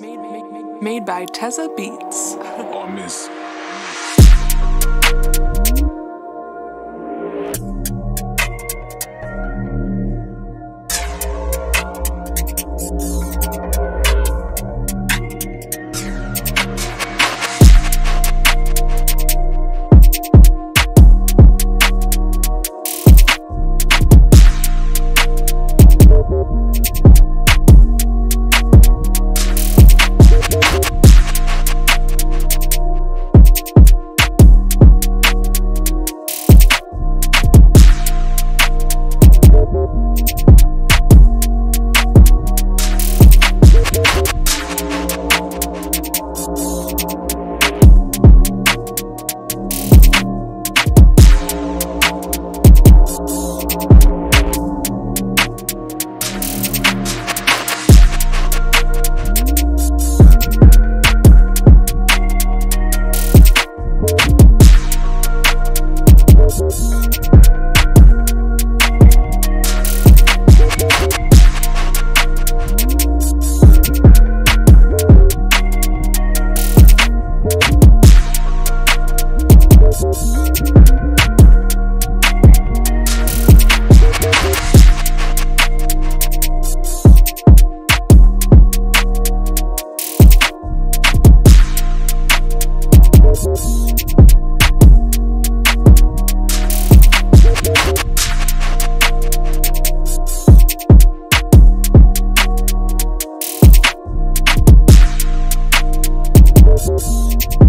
Made, made, made by Tezza Beats. Oh, miss. Peace.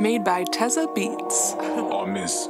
Made, by Tezza Beats. Oh, miss.